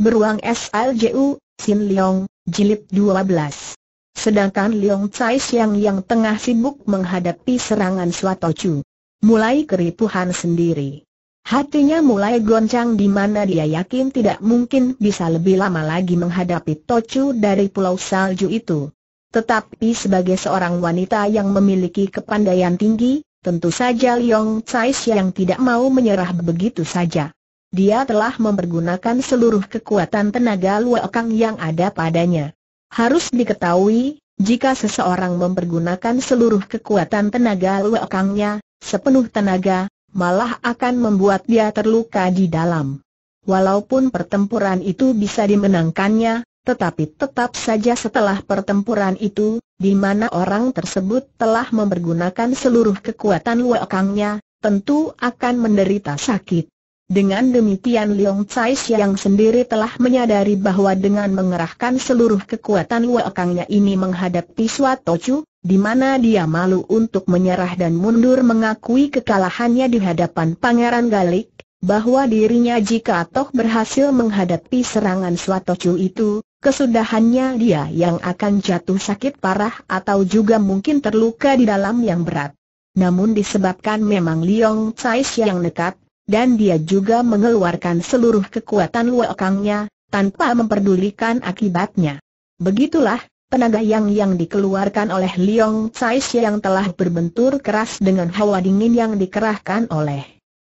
Beruang SLJU, Sin Leong, Jilid 12. Sedangkan Leong Chai Siang yang tengah sibuk menghadapi serangan Swatocu. Mulai keripuhan sendiri. Hatinya mulai goncang di mana dia yakin tidak mungkin bisa lebih lama lagi menghadapi Tocu dari pulau salju itu. Tetapi sebagai seorang wanita yang memiliki kepandaian tinggi, tentu saja Leong Chai Siang tidak mau menyerah begitu saja. Dia telah mempergunakan seluruh kekuatan tenaga luakang yang ada padanya. Harus diketahui, jika seseorang mempergunakan seluruh kekuatan tenaga luakangnya, sepenuh tenaga, malah akan membuat dia terluka di dalam. Walaupun pertempuran itu bisa dimenangkannya, tetapi tetap saja setelah pertempuran itu, di mana orang tersebut telah mempergunakan seluruh kekuatan luakangnya, tentu akan menderita sakit. Dengan demikian Leong Chai Siang sendiri telah menyadari bahwa dengan mengerahkan seluruh kekuatan wakangnya ini menghadapi suatu cu, di mana dia malu untuk menyerah dan mundur mengakui kekalahannya di hadapan Pangeran Galik, bahwa dirinya jika toh berhasil menghadapi serangan suatu cu itu, kesudahannya dia yang akan jatuh sakit parah atau juga mungkin terluka di dalam yang berat. Namun disebabkan memang Leong Chai Siang nekat, dan dia juga mengeluarkan seluruh kekuatan luakangnya, tanpa memperdulikan akibatnya. Begitulah, tenaga yang yang dikeluarkan oleh Liong Chai yang telah berbentur keras dengan hawa dingin yang dikerahkan oleh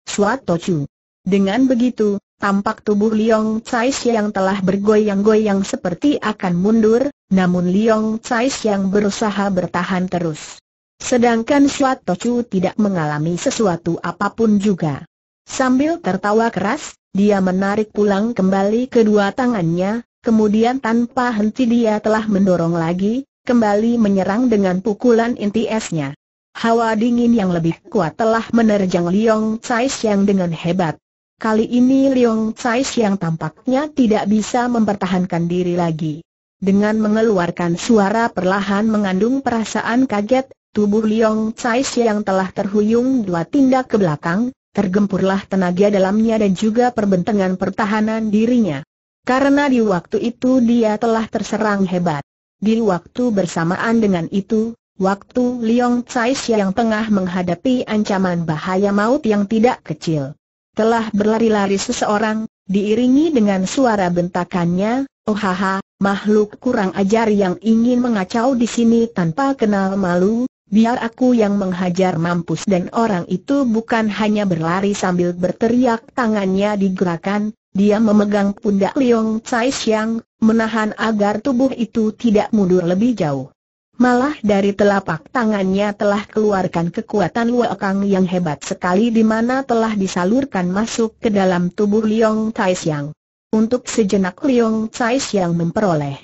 Suatu Chu. Dengan begitu, tampak tubuh Liong Chai yang telah bergoyang-goyang seperti akan mundur, namun Liong Chai yang berusaha bertahan terus. Sedangkan Suatu Chu tidak mengalami sesuatu apa pun juga. Sambil tertawa keras, dia menarik pulang kembali kedua tangannya, kemudian tanpa henti dia telah mendorong lagi, kembali menyerang dengan pukulan inti esnya. Hawa dingin yang lebih kuat telah menerjang Liong Chai Siang dengan hebat. Kali ini Liong Chai Siang tampaknya tidak bisa mempertahankan diri lagi. Dengan mengeluarkan suara perlahan mengandung perasaan kaget, tubuh Liong Chai Siang telah terhuyung dua tindak ke belakang, tergempurlah tenaga dalamnya dan juga perbentengan pertahanan dirinya. Karena di waktu itu dia telah terserang hebat. Di waktu bersamaan dengan itu, waktu Liong Chai yang tengah menghadapi ancaman bahaya maut yang tidak kecil. Telah berlari-lari seseorang, diiringi dengan suara bentakannya, Oh haha, makhluk kurang ajar yang ingin mengacau di sini tanpa kenal malu, Biar aku yang menghajar mampus dan orang itu bukan hanya berlari sambil berteriak tangannya digerakkan, dia memegang pundak Leong Chai Siang, menahan agar tubuh itu tidak mundur lebih jauh. Malah dari telapak tangannya telah keluarkan kekuatan luakang yang hebat sekali di mana telah disalurkan masuk ke dalam tubuh Leong Chai Siang. Untuk sejenak Leong Chai Siang memperoleh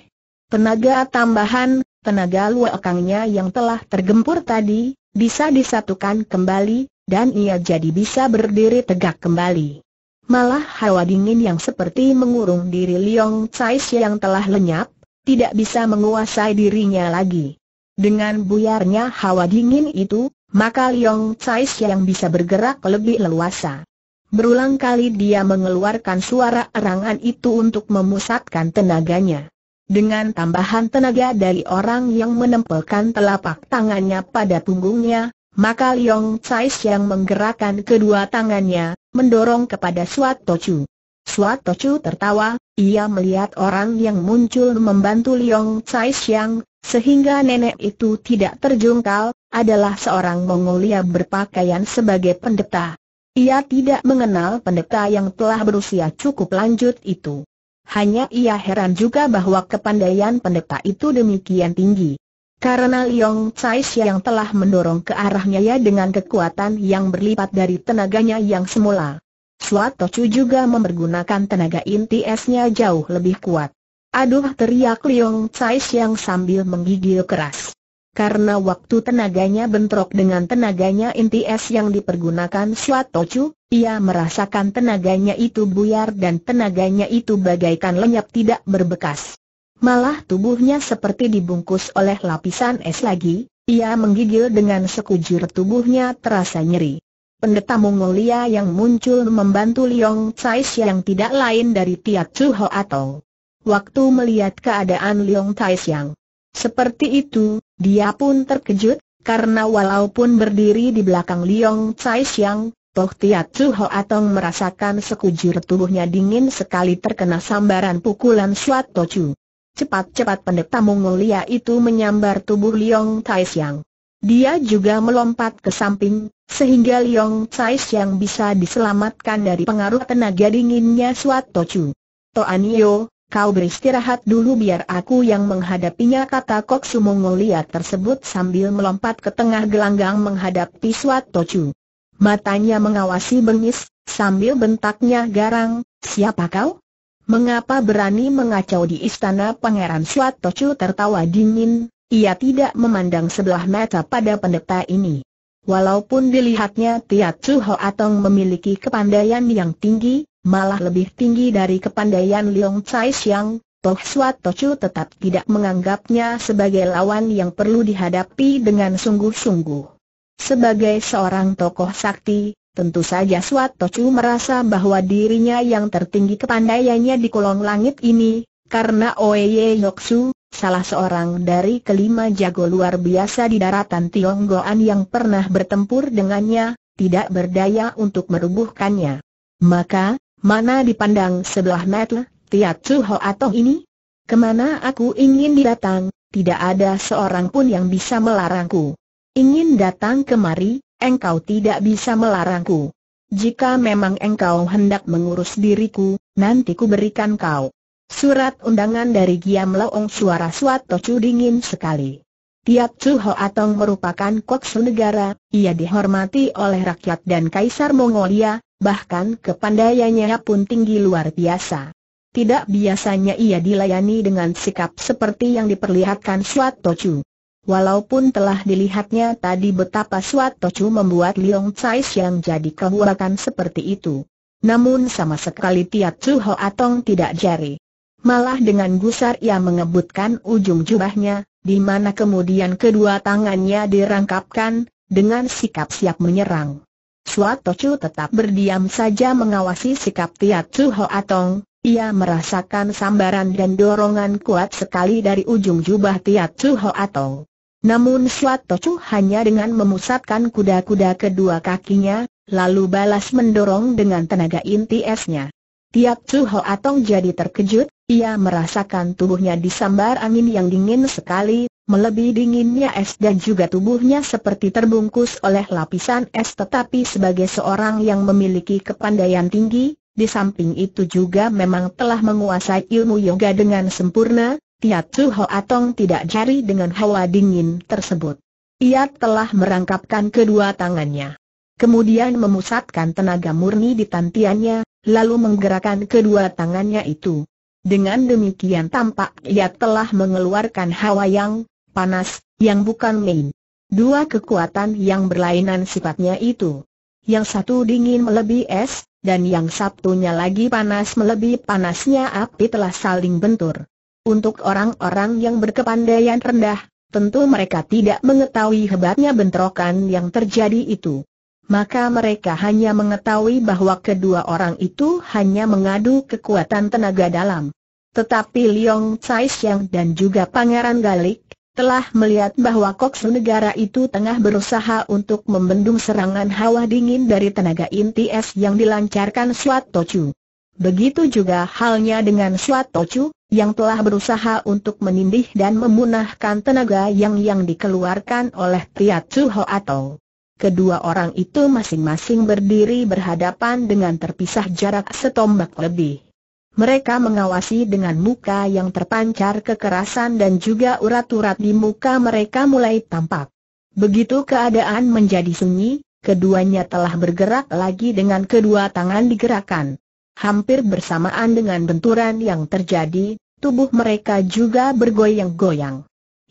tenaga tambahan, tenaga luakangnya yang telah tergempur tadi, bisa disatukan kembali, dan ia jadi bisa berdiri tegak kembali. Malah hawa dingin yang seperti mengurung diri Liong Chai yang telah lenyap, tidak bisa menguasai dirinya lagi. Dengan buyarnya hawa dingin itu, maka Liong Chai yang bisa bergerak lebih leluasa. Berulang kali dia mengeluarkan suara erangan itu untuk memusatkan tenaganya. Dengan tambahan tenaga dari orang yang menempelkan telapak tangannya pada punggungnya, maka Liong Chai yang menggerakkan kedua tangannya, mendorong kepada Suat Chu. Suat Chu tertawa, ia melihat orang yang muncul membantu Liong Chai Xiang, sehingga nenek itu tidak terjungkal, adalah seorang Mongolia berpakaian sebagai pendeta. Ia tidak mengenal pendeta yang telah berusia cukup lanjut itu. Hanya ia heran juga bahwa kepandaian pendeta itu demikian tinggi. Karena Liong Chai yang telah mendorong ke arahnya ya dengan kekuatan yang berlipat dari tenaganya yang semula. Suatu Chu juga mempergunakan tenaga inti esnya jauh lebih kuat. Aduh teriak Liong Chai yang sambil menggigil keras. Karena waktu tenaganya bentrok dengan tenaganya inti es yang dipergunakan Suatu Chu, ia merasakan tenaganya itu buyar dan tenaganya itu bagaikan lenyap tidak berbekas. Malah tubuhnya seperti dibungkus oleh lapisan es lagi, ia menggigil dengan sekujur tubuhnya terasa nyeri. pendeta Mongolia yang muncul membantu Liong Tsai yang tidak lain dari Tiat Chu Ho atau waktu melihat keadaan Liong Tai Siang. Seperti itu, dia pun terkejut, karena walaupun berdiri di belakang Liong Tsai Siang, Toh Tiat Chu Atong merasakan sekujur tubuhnya dingin sekali terkena sambaran pukulan Suat Tochu. Cepat-cepat pendeta Mongolia itu menyambar tubuh Liong Tai Siang. Dia juga melompat ke samping, sehingga Liong Tsai yang bisa diselamatkan dari pengaruh tenaga dinginnya Suat Tochu. Toanio, kau beristirahat dulu biar aku yang menghadapinya kata Kok Sumongolia tersebut sambil melompat ke tengah gelanggang menghadapi Suat Tochu. Matanya mengawasi bengis, sambil bentaknya garang, siapa kau? Mengapa berani mengacau di istana Pangeran Suat Tochu tertawa dingin, ia tidak memandang sebelah mata pada pendeta ini. Walaupun dilihatnya Tiat Ho Atong memiliki kepandaian yang tinggi, malah lebih tinggi dari kepandaian Leong Chai Siang, Toh Suat Tochu tetap tidak menganggapnya sebagai lawan yang perlu dihadapi dengan sungguh-sungguh. Sebagai seorang tokoh sakti, tentu saja Suat Tochu merasa bahwa dirinya yang tertinggi kepandaiannya di kolong langit ini, karena Oye Yoksu, salah seorang dari kelima jago luar biasa di daratan Tionggoan yang pernah bertempur dengannya, tidak berdaya untuk merubuhkannya. Maka, mana dipandang sebelah mata, Tiat Chu Ho atau ini? Ke mana aku ingin datang, tidak ada seorang pun yang bisa melarangku. Ingin datang kemari, engkau tidak bisa melarangku. Jika memang engkau hendak mengurus diriku, nanti ku berikan kau Surat undangan dari Giam Leong suara Suat Tocu dingin sekali. Tiap Chu Ho Atong merupakan koksu negara, ia dihormati oleh rakyat dan Kaisar Mongolia, bahkan kepandaiannya pun tinggi luar biasa. Tidak biasanya ia dilayani dengan sikap seperti yang diperlihatkan Suat Tocu. Walaupun telah dilihatnya tadi betapa Suat Tocu membuat Liong Tsai yang jadi kehuakan seperti itu. Namun sama sekali Tiat Chu Ho Atong tidak jari. Malah dengan gusar ia mengebutkan ujung jubahnya, di mana kemudian kedua tangannya dirangkapkan, dengan sikap siap menyerang. Suatu Chu tetap berdiam saja mengawasi sikap Tiat Chu Ho Atong, ia merasakan sambaran dan dorongan kuat sekali dari ujung jubah Tiat Chu Ho Atong. Namun Suatu Chu hanya dengan memusatkan kuda-kuda kedua kakinya, lalu balas mendorong dengan tenaga inti esnya. Tiap Chu Ho Atong jadi terkejut, ia merasakan tubuhnya disambar angin yang dingin sekali, melebihi dinginnya es dan juga tubuhnya seperti terbungkus oleh lapisan es tetapi sebagai seorang yang memiliki kepandaian tinggi, di samping itu juga memang telah menguasai ilmu yoga dengan sempurna, Tiat Chu Ho Atong tidak jari dengan hawa dingin tersebut. Ia telah merangkapkan kedua tangannya. Kemudian memusatkan tenaga murni di tantiannya, lalu menggerakkan kedua tangannya itu. Dengan demikian tampak ia telah mengeluarkan hawa yang panas, yang bukan main. Dua kekuatan yang berlainan sifatnya itu. Yang satu dingin melebihi es, dan yang satunya lagi panas melebihi panasnya api telah saling bentur. Untuk orang-orang yang berkepandaian rendah, tentu mereka tidak mengetahui hebatnya bentrokan yang terjadi itu maka mereka hanya mengetahui bahwa kedua orang itu hanya mengadu kekuatan tenaga dalam. Tetapi Liong Tsai Siang dan juga Pangeran Galik, telah melihat bahwa koksu negara itu tengah berusaha untuk membendung serangan hawa dingin dari tenaga inti es yang dilancarkan Suat Tochu. Begitu juga halnya dengan Suat Tochu, yang telah berusaha untuk menindih dan memunahkan tenaga yang yang dikeluarkan oleh Tiat Chu Ho Atau. Kedua orang itu masing-masing berdiri berhadapan dengan terpisah jarak setombak lebih. Mereka mengawasi dengan muka yang terpancar kekerasan dan juga urat-urat di muka mereka mulai tampak. Begitu keadaan menjadi sunyi, keduanya telah bergerak lagi dengan kedua tangan digerakkan. Hampir bersamaan dengan benturan yang terjadi, tubuh mereka juga bergoyang-goyang.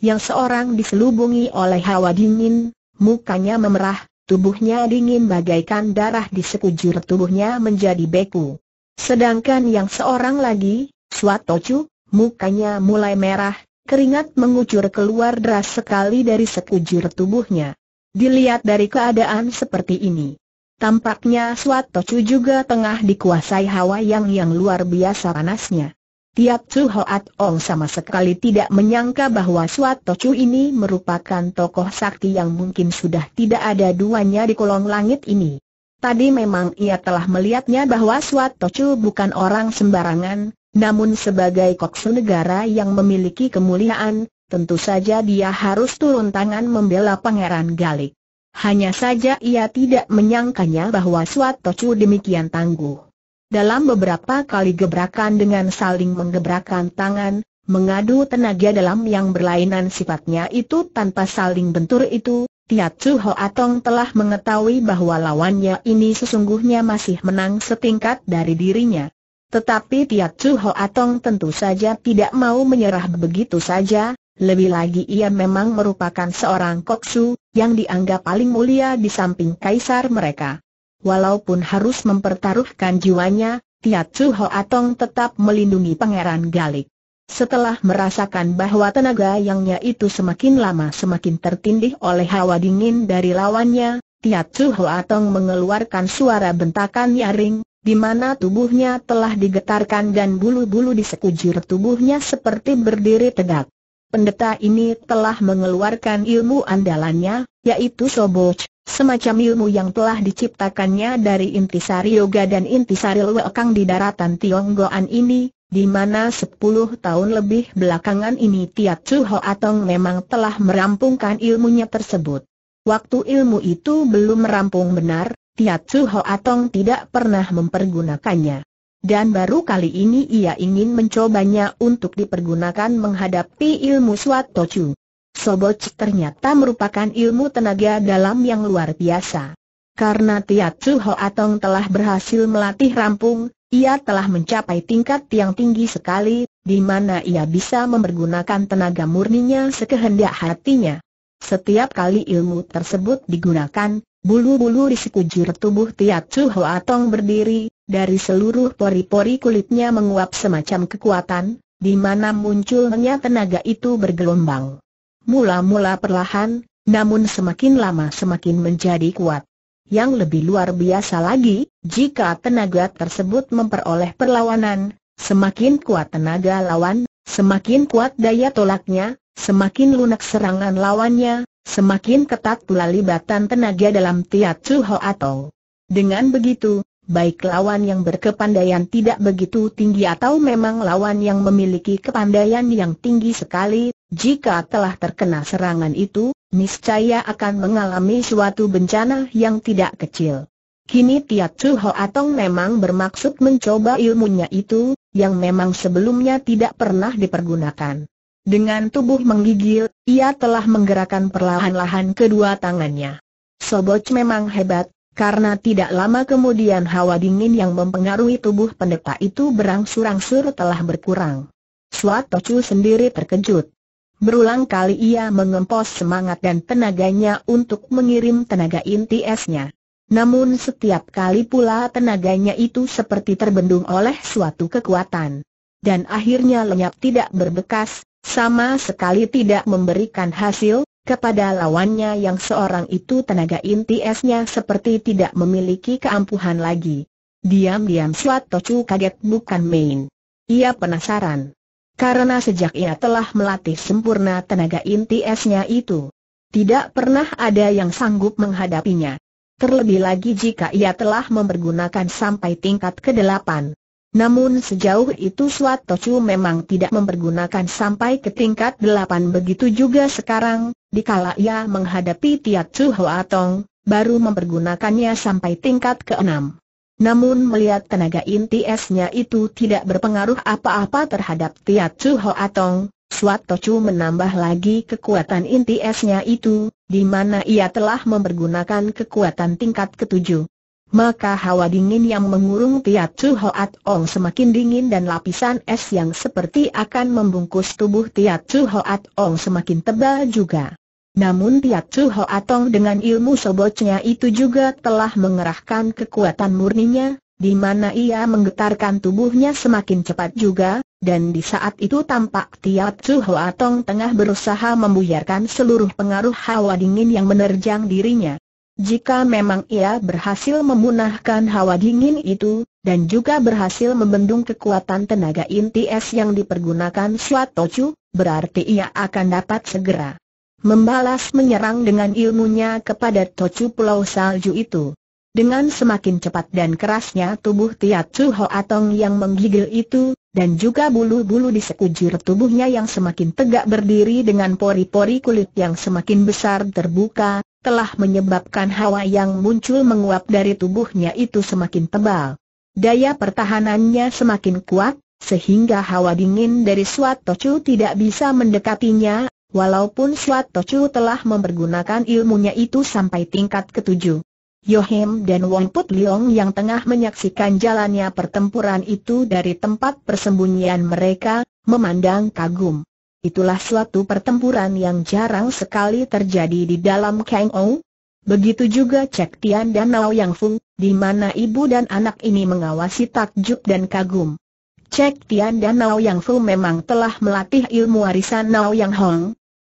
Yang seorang diselubungi oleh hawa dingin, mukanya memerah, tubuhnya dingin bagaikan darah di sekujur tubuhnya menjadi beku. Sedangkan yang seorang lagi, Suatocu, mukanya mulai merah, keringat mengucur keluar deras sekali dari sekujur tubuhnya. Dilihat dari keadaan seperti ini, Tampaknya Suat Chu juga tengah dikuasai hawa yang yang luar biasa panasnya. Tiap Chu Hoat Ong sama sekali tidak menyangka bahwa Suat Chu ini merupakan tokoh sakti yang mungkin sudah tidak ada duanya di kolong langit ini. Tadi memang ia telah melihatnya bahwa Suat Chu bukan orang sembarangan, namun sebagai koksu negara yang memiliki kemuliaan, tentu saja dia harus turun tangan membela Pangeran Galik. Hanya saja ia tidak menyangkanya bahwa suatu Chu demikian tangguh. Dalam beberapa kali gebrakan dengan saling menggebrakan tangan, mengadu tenaga dalam yang berlainan sifatnya itu tanpa saling bentur itu, Tiat Chu Ho Atong telah mengetahui bahwa lawannya ini sesungguhnya masih menang setingkat dari dirinya. Tetapi Tiat Chu Ho Atong tentu saja tidak mau menyerah begitu saja, lebih lagi ia memang merupakan seorang koksu, yang dianggap paling mulia di samping kaisar mereka. Walaupun harus mempertaruhkan jiwanya, Tiat Ho Atong tetap melindungi Pangeran Galik. Setelah merasakan bahwa tenaga yangnya itu semakin lama semakin tertindih oleh hawa dingin dari lawannya, Tiat Ho Atong mengeluarkan suara bentakan nyaring, di mana tubuhnya telah digetarkan dan bulu-bulu di sekujur tubuhnya seperti berdiri tegak pendeta ini telah mengeluarkan ilmu andalannya, yaitu Soboch, semacam ilmu yang telah diciptakannya dari intisari yoga dan intisari lekang di daratan Tionggoan ini, di mana 10 tahun lebih belakangan ini Tiat Chu Atong memang telah merampungkan ilmunya tersebut. Waktu ilmu itu belum merampung benar, Tiat Chu Atong tidak pernah mempergunakannya. Dan baru kali ini ia ingin mencobanya untuk dipergunakan menghadapi ilmu Swat Tochu. Soboch ternyata merupakan ilmu tenaga dalam yang luar biasa. Karena Tiat Chu Ho Atong telah berhasil melatih rampung, ia telah mencapai tingkat yang tinggi sekali, di mana ia bisa mempergunakan tenaga murninya sekehendak hatinya. Setiap kali ilmu tersebut digunakan, bulu-bulu di sekujur tubuh Tiat Chu Ho Atong berdiri, dari seluruh pori-pori kulitnya menguap semacam kekuatan, di mana munculnya tenaga itu bergelombang. Mula-mula perlahan, namun semakin lama semakin menjadi kuat. Yang lebih luar biasa lagi, jika tenaga tersebut memperoleh perlawanan, semakin kuat tenaga lawan, semakin kuat daya tolaknya, semakin lunak serangan lawannya, semakin ketat pula libatan tenaga dalam tiat Chu Atong. Dengan begitu, baik lawan yang berkepandaian tidak begitu tinggi atau memang lawan yang memiliki kepandaian yang tinggi sekali, jika telah terkena serangan itu, niscaya akan mengalami suatu bencana yang tidak kecil. Kini Tiat Chu Ho Atong memang bermaksud mencoba ilmunya itu, yang memang sebelumnya tidak pernah dipergunakan. Dengan tubuh menggigil, ia telah menggerakkan perlahan-lahan kedua tangannya. Soboch memang hebat, karena tidak lama kemudian hawa dingin yang mempengaruhi tubuh pendeta itu berangsur-angsur telah berkurang. Suat Tocu sendiri terkejut. Berulang kali ia mengempos semangat dan tenaganya untuk mengirim tenaga inti esnya. Namun setiap kali pula tenaganya itu seperti terbendung oleh suatu kekuatan. Dan akhirnya lenyap tidak berbekas, sama sekali tidak memberikan hasil, kepada lawannya yang seorang itu tenaga inti esnya seperti tidak memiliki keampuhan lagi. Diam-diam Suat Tocu kaget bukan main. Ia penasaran. Karena sejak ia telah melatih sempurna tenaga inti esnya itu, tidak pernah ada yang sanggup menghadapinya. Terlebih lagi jika ia telah mempergunakan sampai tingkat ke-8. Namun sejauh itu Swat Tochu memang tidak mempergunakan sampai ke tingkat delapan begitu juga sekarang, dikala ia menghadapi Tiat Chu Hoa Tong, baru mempergunakannya sampai tingkat keenam. Namun melihat tenaga inti esnya itu tidak berpengaruh apa-apa terhadap Tiat Chu Hoa Tong, Swat Tochu menambah lagi kekuatan inti esnya itu, di mana ia telah mempergunakan kekuatan tingkat ketujuh maka hawa dingin yang mengurung Tiat Chu Hoat Ong semakin dingin dan lapisan es yang seperti akan membungkus tubuh Tiat Chu Hoat Ong semakin tebal juga. Namun Tiat Chu Hoat Ong dengan ilmu sobotnya itu juga telah mengerahkan kekuatan murninya, di mana ia menggetarkan tubuhnya semakin cepat juga, dan di saat itu tampak Tiat Chu Hoat Ong tengah berusaha membuyarkan seluruh pengaruh hawa dingin yang menerjang dirinya. Jika memang ia berhasil memunahkan hawa dingin itu, dan juga berhasil membendung kekuatan tenaga inti es yang dipergunakan Suatochu, berarti ia akan dapat segera membalas menyerang dengan ilmunya kepada Tocu Pulau Salju itu. Dengan semakin cepat dan kerasnya tubuh Tiat Chu Atong yang menggigil itu, dan juga bulu-bulu di sekujur tubuhnya yang semakin tegak berdiri dengan pori-pori kulit yang semakin besar terbuka, telah menyebabkan hawa yang muncul menguap dari tubuhnya itu semakin tebal. Daya pertahanannya semakin kuat, sehingga hawa dingin dari Suatocu tidak bisa mendekatinya, walaupun Suatocu telah mempergunakan ilmunya itu sampai tingkat ketujuh. Yohem dan Wong Put Leong yang tengah menyaksikan jalannya pertempuran itu dari tempat persembunyian mereka, memandang kagum. Itulah suatu pertempuran yang jarang sekali terjadi di dalam Kang Ou. Begitu juga Cek Tian dan Nao Yang Fu, di mana ibu dan anak ini mengawasi takjub dan kagum. Cek Tian dan Nao Yang Fu memang telah melatih ilmu warisan Nao Yang Hong,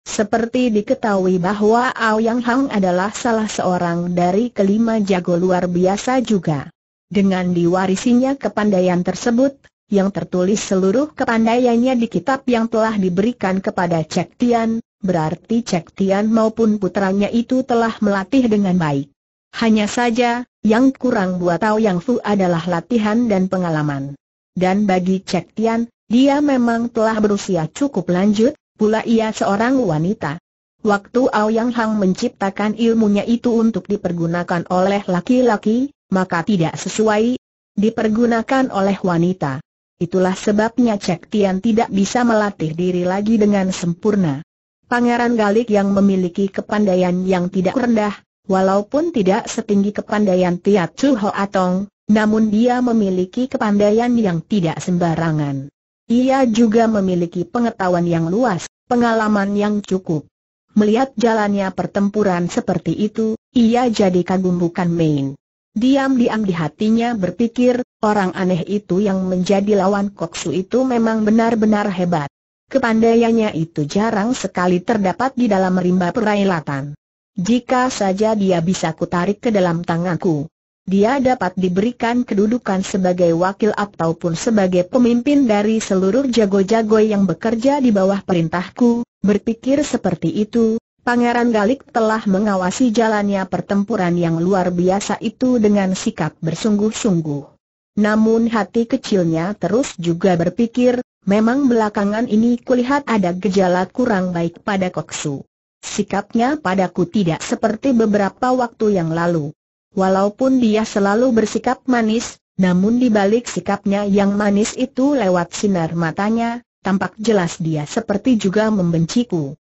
seperti diketahui bahwa Aoyang Hang adalah salah seorang dari kelima jago luar biasa juga. Dengan diwarisinya kepandaian tersebut, yang tertulis seluruh kepandaiannya di kitab yang telah diberikan kepada Cek Tian, berarti Cek Tian maupun putranya itu telah melatih dengan baik. Hanya saja, yang kurang buat Aoyang Fu adalah latihan dan pengalaman. Dan bagi Cek Tian, dia memang telah berusia cukup lanjut, Pula ia seorang wanita. Waktu Aoyang Hang menciptakan ilmunya itu untuk dipergunakan oleh laki-laki, maka tidak sesuai dipergunakan oleh wanita. Itulah sebabnya Cek Tian tidak bisa melatih diri lagi dengan sempurna. Pangeran Galik yang memiliki kepandaian yang tidak rendah, walaupun tidak setinggi kepandaian Tiat Chu Ho Atong, namun dia memiliki kepandaian yang tidak sembarangan. Ia juga memiliki pengetahuan yang luas, pengalaman yang cukup. Melihat jalannya pertempuran seperti itu, ia jadi kagum bukan main. Diam-diam di hatinya berpikir, orang aneh itu yang menjadi lawan Koksu itu memang benar-benar hebat. Kepandaiannya itu jarang sekali terdapat di dalam rimba perailatan. Jika saja dia bisa kutarik ke dalam tanganku, dia dapat diberikan kedudukan sebagai wakil ataupun sebagai pemimpin dari seluruh jago-jago yang bekerja di bawah perintahku, berpikir seperti itu, Pangeran Galik telah mengawasi jalannya pertempuran yang luar biasa itu dengan sikap bersungguh-sungguh. Namun hati kecilnya terus juga berpikir, memang belakangan ini kulihat ada gejala kurang baik pada Koksu. Sikapnya padaku tidak seperti beberapa waktu yang lalu. Walaupun dia selalu bersikap manis, namun di balik sikapnya yang manis itu lewat sinar matanya, tampak jelas dia seperti juga membenciku.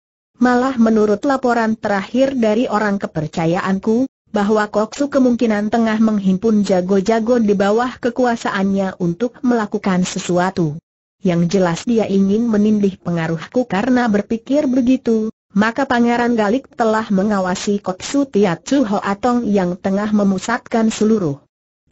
Malah menurut laporan terakhir dari orang kepercayaanku, bahwa Koksu kemungkinan tengah menghimpun jago-jago di bawah kekuasaannya untuk melakukan sesuatu. Yang jelas dia ingin menindih pengaruhku karena berpikir begitu, maka Pangeran Galik telah mengawasi Koksu Tiatsu Ho Atong yang tengah memusatkan seluruh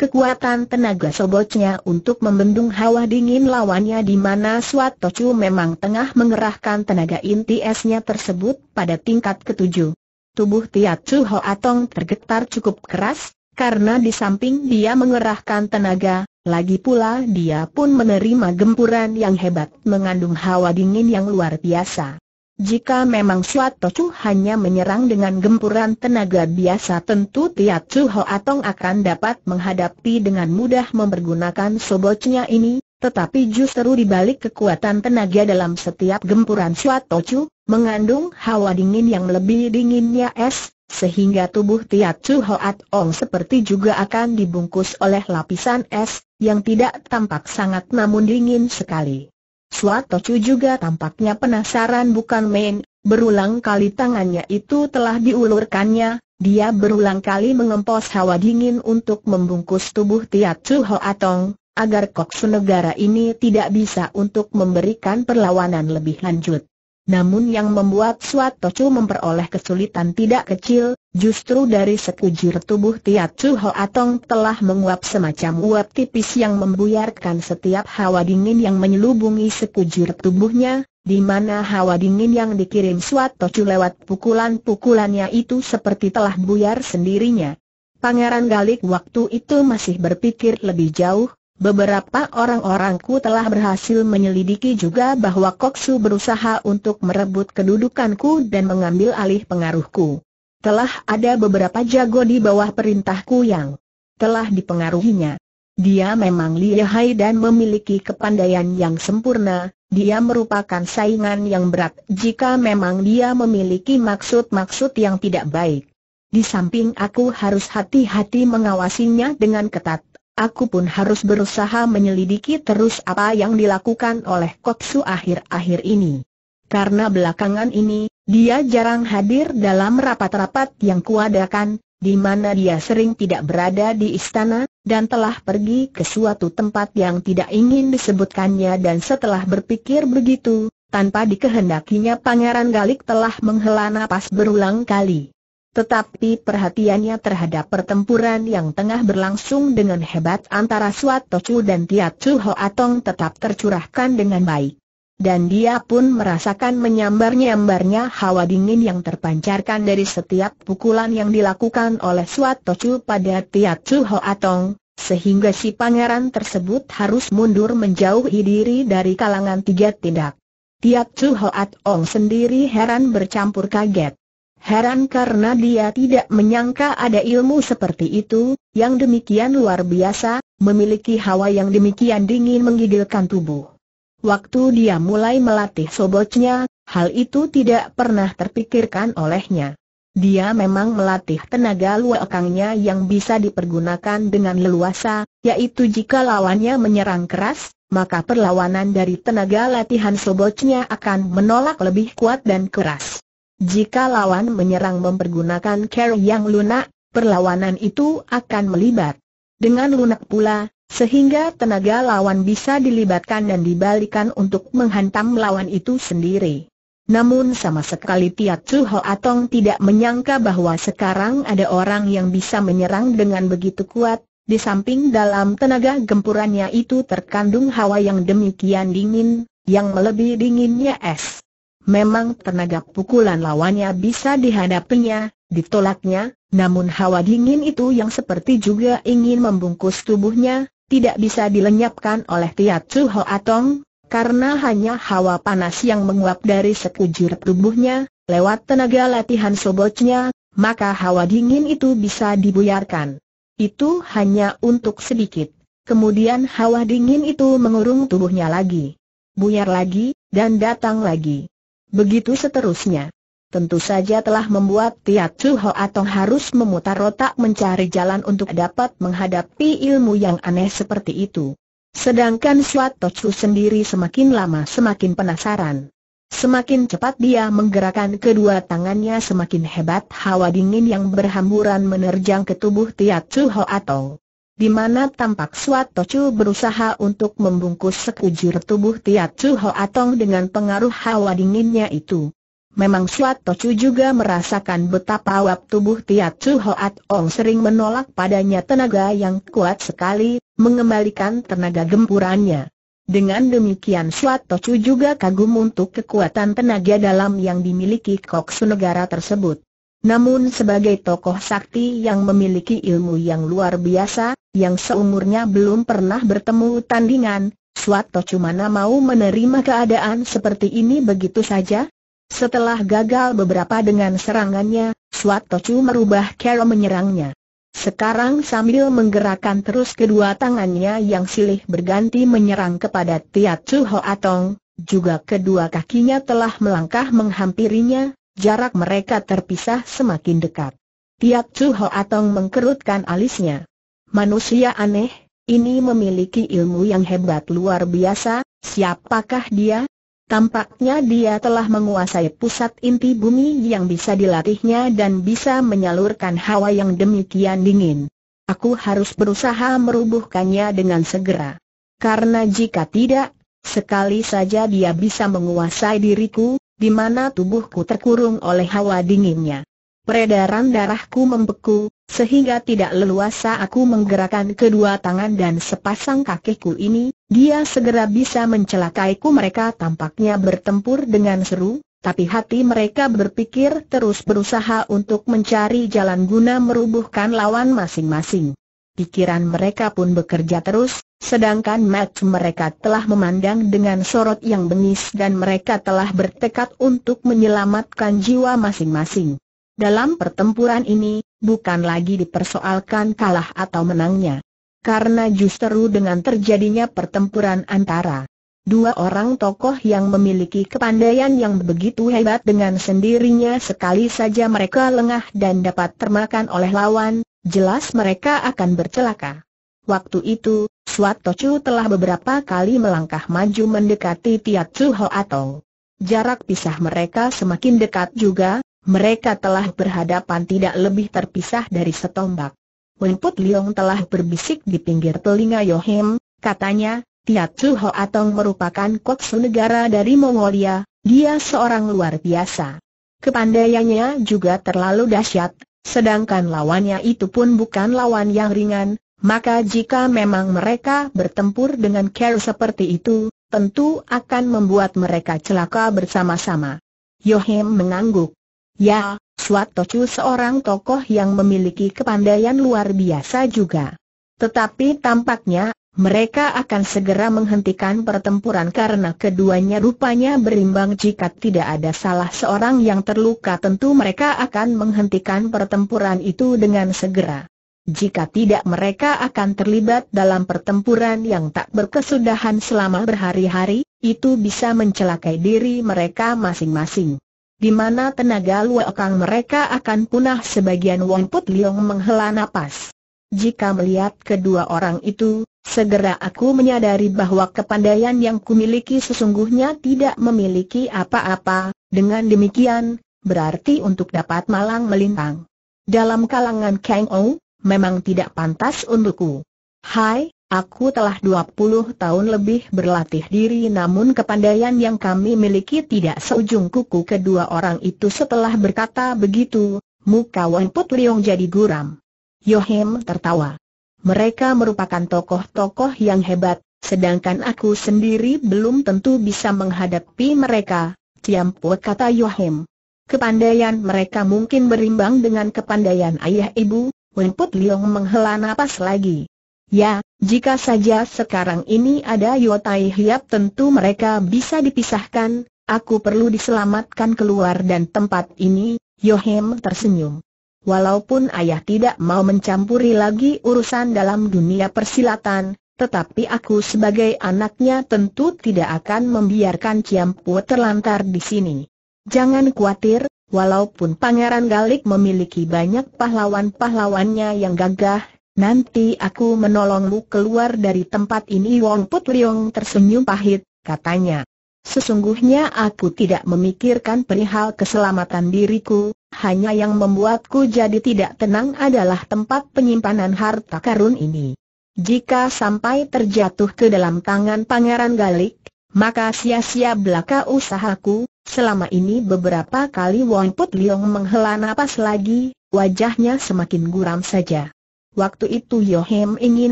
kekuatan tenaga sobotnya untuk membendung hawa dingin lawannya di mana Chu memang tengah mengerahkan tenaga inti esnya tersebut pada tingkat ketujuh. Tubuh Tiatsu Ho Atong tergetar cukup keras, karena di samping dia mengerahkan tenaga, lagi pula dia pun menerima gempuran yang hebat mengandung hawa dingin yang luar biasa. Jika memang suatu Chu hanya menyerang dengan gempuran tenaga biasa tentu Tiat Chu Atong akan dapat menghadapi dengan mudah mempergunakan sobotnya ini, tetapi justru di balik kekuatan tenaga dalam setiap gempuran suatu Chu, mengandung hawa dingin yang lebih dinginnya es, sehingga tubuh Tiat Chu Atong seperti juga akan dibungkus oleh lapisan es, yang tidak tampak sangat namun dingin sekali. Suatocu juga tampaknya penasaran bukan main, berulang kali tangannya itu telah diulurkannya, dia berulang kali mengempos hawa dingin untuk membungkus tubuh Tiat Ho Atong, agar koksu negara ini tidak bisa untuk memberikan perlawanan lebih lanjut. Namun yang membuat Suatocu memperoleh kesulitan tidak kecil, justru dari sekujur tubuh Ho Atong telah menguap semacam uap tipis yang membuyarkan setiap hawa dingin yang menyelubungi sekujur tubuhnya, di mana hawa dingin yang dikirim Swatocu lewat pukulan-pukulannya itu seperti telah buyar sendirinya. Pangeran Galik waktu itu masih berpikir lebih jauh, beberapa orang-orangku telah berhasil menyelidiki juga bahwa Koksu berusaha untuk merebut kedudukanku dan mengambil alih pengaruhku. Telah ada beberapa jago di bawah perintahku yang telah dipengaruhinya. Dia memang lihai dan memiliki kepandaian yang sempurna, dia merupakan saingan yang berat jika memang dia memiliki maksud-maksud yang tidak baik. Di samping aku harus hati-hati mengawasinya dengan ketat, aku pun harus berusaha menyelidiki terus apa yang dilakukan oleh Koksu akhir-akhir ini. Karena belakangan ini, dia jarang hadir dalam rapat-rapat yang kuadakan, di mana dia sering tidak berada di istana, dan telah pergi ke suatu tempat yang tidak ingin disebutkannya dan setelah berpikir begitu, tanpa dikehendakinya Pangeran Galik telah menghela napas berulang kali. Tetapi perhatiannya terhadap pertempuran yang tengah berlangsung dengan hebat antara Suat Tocu dan Tiat Chu Ho Atong tetap tercurahkan dengan baik dan dia pun merasakan menyambar-nyambarnya hawa dingin yang terpancarkan dari setiap pukulan yang dilakukan oleh Suat Chu pada Tiat Chu Ho Atong, sehingga si pangeran tersebut harus mundur menjauhi diri dari kalangan tiga tindak. Tiat Chu Ho Atong sendiri heran bercampur kaget. Heran karena dia tidak menyangka ada ilmu seperti itu, yang demikian luar biasa, memiliki hawa yang demikian dingin menggigilkan tubuh. Waktu dia mulai melatih sobotnya, hal itu tidak pernah terpikirkan olehnya. Dia memang melatih tenaga luakangnya yang bisa dipergunakan dengan leluasa, yaitu jika lawannya menyerang keras, maka perlawanan dari tenaga latihan sobotnya akan menolak lebih kuat dan keras. Jika lawan menyerang mempergunakan cara yang lunak, perlawanan itu akan melibat. Dengan lunak pula, sehingga tenaga lawan bisa dilibatkan dan dibalikan untuk menghantam lawan itu sendiri. Namun sama sekali Tiat Chu Atong tidak menyangka bahwa sekarang ada orang yang bisa menyerang dengan begitu kuat, di samping dalam tenaga gempurannya itu terkandung hawa yang demikian dingin, yang melebihi dinginnya es. Memang tenaga pukulan lawannya bisa dihadapinya, ditolaknya, namun hawa dingin itu yang seperti juga ingin membungkus tubuhnya, tidak bisa dilenyapkan oleh Tiat Chu Ho Atong, karena hanya hawa panas yang menguap dari sekujur tubuhnya, lewat tenaga latihan sobotnya, maka hawa dingin itu bisa dibuyarkan. Itu hanya untuk sedikit. Kemudian hawa dingin itu mengurung tubuhnya lagi. Buyar lagi, dan datang lagi. Begitu seterusnya tentu saja telah membuat Tiat Chu Ho Atong harus memutar otak mencari jalan untuk dapat menghadapi ilmu yang aneh seperti itu. Sedangkan Suat Tochu sendiri semakin lama semakin penasaran. Semakin cepat dia menggerakkan kedua tangannya semakin hebat hawa dingin yang berhamburan menerjang ke tubuh Tiat Chu Ho Atong. Di mana tampak Suat berusaha untuk membungkus sekujur tubuh Tiat Chu Ho Atong dengan pengaruh hawa dinginnya itu. Memang Suat juga merasakan betapa wap tubuh Tiat Chu Hoat Ong sering menolak padanya tenaga yang kuat sekali, mengembalikan tenaga gempurannya. Dengan demikian Suat juga kagum untuk kekuatan tenaga dalam yang dimiliki Koksu negara tersebut. Namun sebagai tokoh sakti yang memiliki ilmu yang luar biasa, yang seumurnya belum pernah bertemu tandingan, Suat Tocu mana mau menerima keadaan seperti ini begitu saja? Setelah gagal beberapa dengan serangannya, Swat Tochu merubah cara menyerangnya. Sekarang sambil menggerakkan terus kedua tangannya yang silih berganti menyerang kepada Tiat Chu Ho Atong, juga kedua kakinya telah melangkah menghampirinya, jarak mereka terpisah semakin dekat. Tiat Chu Ho Atong mengkerutkan alisnya. Manusia aneh, ini memiliki ilmu yang hebat luar biasa, siapakah dia? Tampaknya dia telah menguasai pusat inti bumi yang bisa dilatihnya dan bisa menyalurkan hawa yang demikian dingin. Aku harus berusaha merubuhkannya dengan segera. Karena jika tidak, sekali saja dia bisa menguasai diriku, di mana tubuhku terkurung oleh hawa dinginnya. Peredaran darahku membeku, sehingga tidak leluasa aku menggerakkan kedua tangan dan sepasang kakiku ini, dia segera bisa mencelakaiku mereka tampaknya bertempur dengan seru, tapi hati mereka berpikir terus berusaha untuk mencari jalan guna merubuhkan lawan masing-masing. Pikiran mereka pun bekerja terus, sedangkan mata mereka telah memandang dengan sorot yang bengis dan mereka telah bertekad untuk menyelamatkan jiwa masing-masing. Dalam pertempuran ini, bukan lagi dipersoalkan kalah atau menangnya. Karena justru dengan terjadinya pertempuran antara dua orang tokoh yang memiliki kepandaian yang begitu hebat dengan sendirinya sekali saja mereka lengah dan dapat termakan oleh lawan, jelas mereka akan bercelaka. Waktu itu, Suat Tocu telah beberapa kali melangkah maju mendekati Tiat Ho atau jarak pisah mereka semakin dekat juga, mereka telah berhadapan tidak lebih terpisah dari setombak. Wen Put Leong telah berbisik di pinggir telinga Yohem, katanya, Tiat Chu Ho Atong merupakan koksu negara dari Mongolia, dia seorang luar biasa. Kepandaiannya juga terlalu dahsyat, sedangkan lawannya itu pun bukan lawan yang ringan, maka jika memang mereka bertempur dengan care seperti itu, tentu akan membuat mereka celaka bersama-sama. Yohem mengangguk. Ya, Suat Chu seorang tokoh yang memiliki kepandaian luar biasa juga. Tetapi tampaknya, mereka akan segera menghentikan pertempuran karena keduanya rupanya berimbang jika tidak ada salah seorang yang terluka tentu mereka akan menghentikan pertempuran itu dengan segera. Jika tidak mereka akan terlibat dalam pertempuran yang tak berkesudahan selama berhari-hari, itu bisa mencelakai diri mereka masing-masing di mana tenaga luakang mereka akan punah sebagian Wong Put Leong menghela napas. Jika melihat kedua orang itu, segera aku menyadari bahwa kepandaian yang kumiliki sesungguhnya tidak memiliki apa-apa, dengan demikian, berarti untuk dapat malang melintang. Dalam kalangan Kang Ou, memang tidak pantas untukku. Hai, Aku telah 20 tahun lebih berlatih diri namun kepandaian yang kami miliki tidak seujung kuku kedua orang itu setelah berkata begitu, muka Wan Put Leong jadi guram. Yohem tertawa. Mereka merupakan tokoh-tokoh yang hebat, sedangkan aku sendiri belum tentu bisa menghadapi mereka, Ciampu kata Yohem. Kepandaian mereka mungkin berimbang dengan kepandaian ayah ibu, Wan Put Leong menghela napas lagi. Ya, jika saja sekarang ini ada Yotai Hiap tentu mereka bisa dipisahkan, aku perlu diselamatkan keluar dan tempat ini, Yohem tersenyum. Walaupun ayah tidak mau mencampuri lagi urusan dalam dunia persilatan, tetapi aku sebagai anaknya tentu tidak akan membiarkan Ciampu terlantar di sini. Jangan khawatir, walaupun Pangeran Galik memiliki banyak pahlawan-pahlawannya yang gagah, Nanti aku menolongmu keluar dari tempat ini Wong Put Leong tersenyum pahit, katanya. Sesungguhnya aku tidak memikirkan perihal keselamatan diriku, hanya yang membuatku jadi tidak tenang adalah tempat penyimpanan harta karun ini. Jika sampai terjatuh ke dalam tangan Pangeran Galik, maka sia-sia belaka usahaku, selama ini beberapa kali Wong Put Leong menghela napas lagi, wajahnya semakin guram saja. Waktu itu Yohem ingin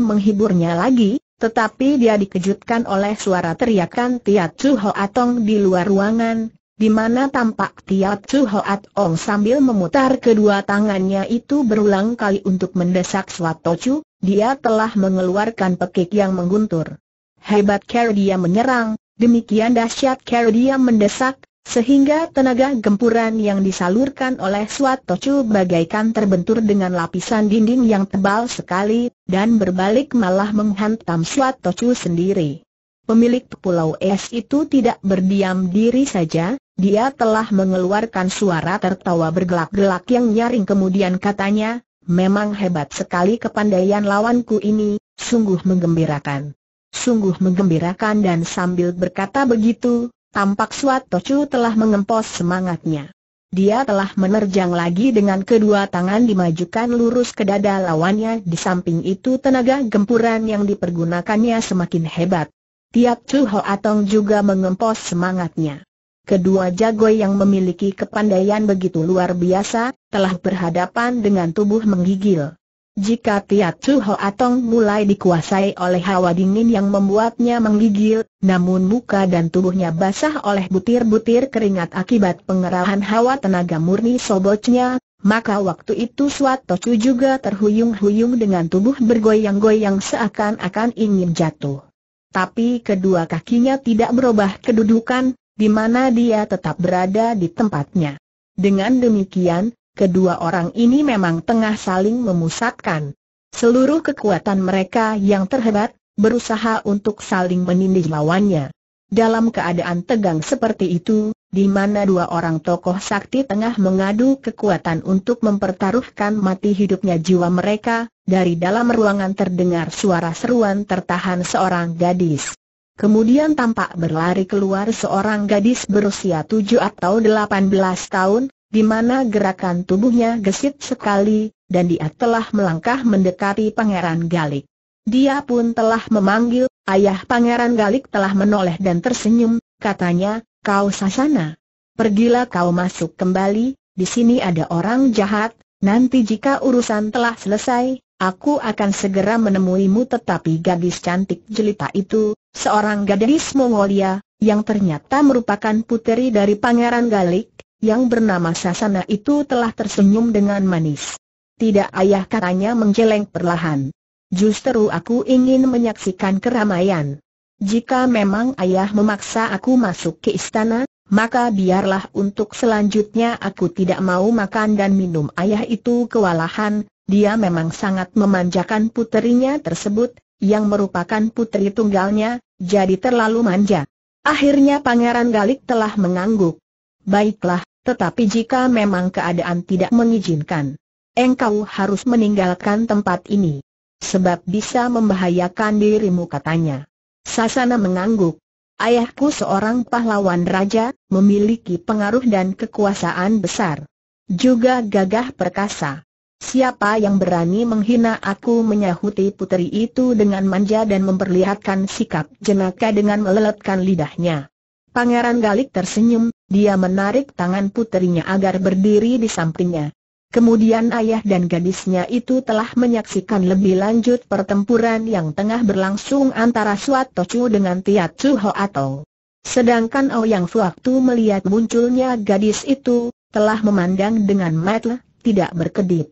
menghiburnya lagi, tetapi dia dikejutkan oleh suara teriakan Tiat Chu Ho Atong di luar ruangan, di mana tampak Tiat Chu Ho Atong sambil memutar kedua tangannya itu berulang kali untuk mendesak Suatu Chu, dia telah mengeluarkan pekik yang mengguntur. Hebat cara dia menyerang, demikian dahsyat cara dia mendesak, sehingga tenaga gempuran yang disalurkan oleh suatu Chu bagaikan terbentur dengan lapisan dinding yang tebal sekali, dan berbalik malah menghantam suatu Chu sendiri. Pemilik pulau es itu tidak berdiam diri saja, dia telah mengeluarkan suara tertawa bergelak-gelak yang nyaring kemudian katanya, memang hebat sekali kepandaian lawanku ini, sungguh menggembirakan. Sungguh menggembirakan dan sambil berkata begitu, Tampak Suat Chu telah mengempos semangatnya. Dia telah menerjang lagi dengan kedua tangan dimajukan lurus ke dada lawannya di samping itu tenaga gempuran yang dipergunakannya semakin hebat. Tiap Chu Ho juga mengempos semangatnya. Kedua jago yang memiliki kepandaian begitu luar biasa, telah berhadapan dengan tubuh menggigil. Jika Tiat Chu Ho Atong mulai dikuasai oleh hawa dingin yang membuatnya menggigil, namun muka dan tubuhnya basah oleh butir-butir keringat akibat pengerahan hawa tenaga murni sobotnya, maka waktu itu Suat Chu juga terhuyung-huyung dengan tubuh bergoyang-goyang seakan-akan ingin jatuh. Tapi kedua kakinya tidak berubah kedudukan, di mana dia tetap berada di tempatnya. Dengan demikian, kedua orang ini memang tengah saling memusatkan. Seluruh kekuatan mereka yang terhebat, berusaha untuk saling menindih lawannya. Dalam keadaan tegang seperti itu, di mana dua orang tokoh sakti tengah mengadu kekuatan untuk mempertaruhkan mati hidupnya jiwa mereka, dari dalam ruangan terdengar suara seruan tertahan seorang gadis. Kemudian tampak berlari keluar seorang gadis berusia tujuh atau delapan belas tahun, di mana gerakan tubuhnya gesit sekali, dan dia telah melangkah mendekati Pangeran Galik. Dia pun telah memanggil, ayah Pangeran Galik telah menoleh dan tersenyum, katanya, kau Sasana. Pergilah kau masuk kembali, di sini ada orang jahat, nanti jika urusan telah selesai, aku akan segera menemuimu tetapi gadis cantik jelita itu, seorang gadis Mongolia, yang ternyata merupakan puteri dari Pangeran Galik, yang bernama Sasana itu telah tersenyum dengan manis. Tidak ayah katanya menjeleng perlahan. Justru aku ingin menyaksikan keramaian. Jika memang ayah memaksa aku masuk ke istana, maka biarlah untuk selanjutnya aku tidak mau makan dan minum ayah itu kewalahan, dia memang sangat memanjakan puterinya tersebut, yang merupakan putri tunggalnya, jadi terlalu manja. Akhirnya Pangeran Galik telah mengangguk. Baiklah, tetapi jika memang keadaan tidak mengizinkan, engkau harus meninggalkan tempat ini. Sebab bisa membahayakan dirimu katanya. Sasana mengangguk. Ayahku seorang pahlawan raja, memiliki pengaruh dan kekuasaan besar. Juga gagah perkasa. Siapa yang berani menghina aku menyahuti putri itu dengan manja dan memperlihatkan sikap jenaka dengan meleletkan lidahnya. Pangeran Galik tersenyum, dia menarik tangan puterinya agar berdiri di sampingnya. Kemudian ayah dan gadisnya itu telah menyaksikan lebih lanjut pertempuran yang tengah berlangsung antara Suat Tocu dengan Tiat Chu Ho Atong. Sedangkan Ouyang waktu melihat munculnya gadis itu, telah memandang dengan mata, tidak berkedip.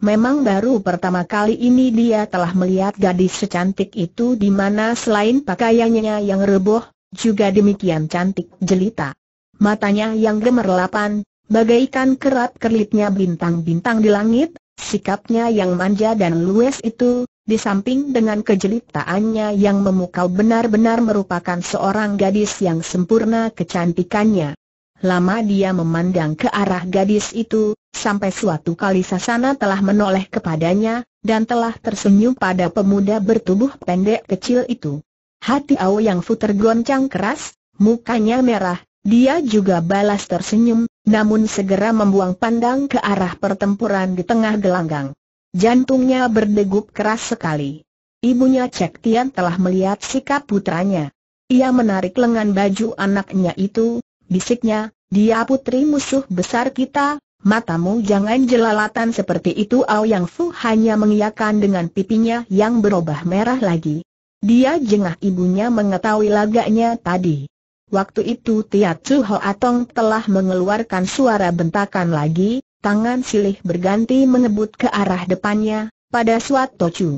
Memang baru pertama kali ini dia telah melihat gadis secantik itu di mana selain pakaiannya yang reboh, juga demikian cantik jelita. Matanya yang gemerlapan, bagaikan kerat kerlipnya bintang-bintang di langit, sikapnya yang manja dan luwes itu, di samping dengan kejelitaannya yang memukau benar-benar merupakan seorang gadis yang sempurna kecantikannya. Lama dia memandang ke arah gadis itu, sampai suatu kali Sasana telah menoleh kepadanya, dan telah tersenyum pada pemuda bertubuh pendek kecil itu. Hati Yang Fu tergoncang keras, mukanya merah, dia juga balas tersenyum, namun segera membuang pandang ke arah pertempuran di tengah gelanggang. Jantungnya berdegup keras sekali. Ibunya Cek Tian telah melihat sikap putranya. Ia menarik lengan baju anaknya itu, bisiknya, dia putri musuh besar kita, matamu jangan jelalatan seperti itu Yang Fu hanya mengiyakan dengan pipinya yang berubah merah lagi. Dia jengah ibunya mengetahui lagaknya tadi. Waktu itu Tiat Chu Ho Atong telah mengeluarkan suara bentakan lagi, tangan silih berganti mengebut ke arah depannya, pada suatu Chu.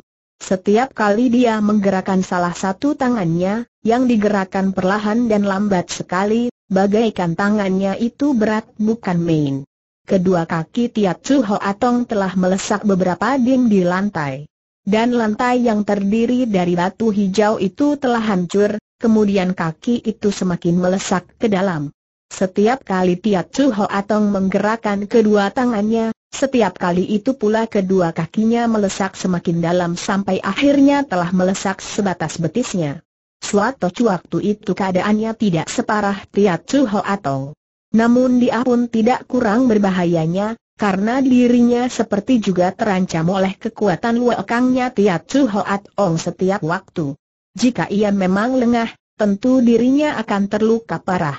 Setiap kali dia menggerakkan salah satu tangannya, yang digerakkan perlahan dan lambat sekali, bagaikan tangannya itu berat bukan main. Kedua kaki Tiat Chu Ho Atong telah melesak beberapa ding di lantai. Dan lantai yang terdiri dari batu hijau itu telah hancur, kemudian kaki itu semakin melesak ke dalam. Setiap kali Tiat Chu Ho Atong menggerakkan kedua tangannya, setiap kali itu pula kedua kakinya melesak semakin dalam sampai akhirnya telah melesak sebatas betisnya. Suatu waktu itu keadaannya tidak separah Tiat Chu Ho Atong. Namun dia pun tidak kurang berbahayanya, karena dirinya seperti juga terancam oleh kekuatan luekangnya Tiat Chu Hoat Ong setiap waktu. Jika ia memang lengah, tentu dirinya akan terluka parah.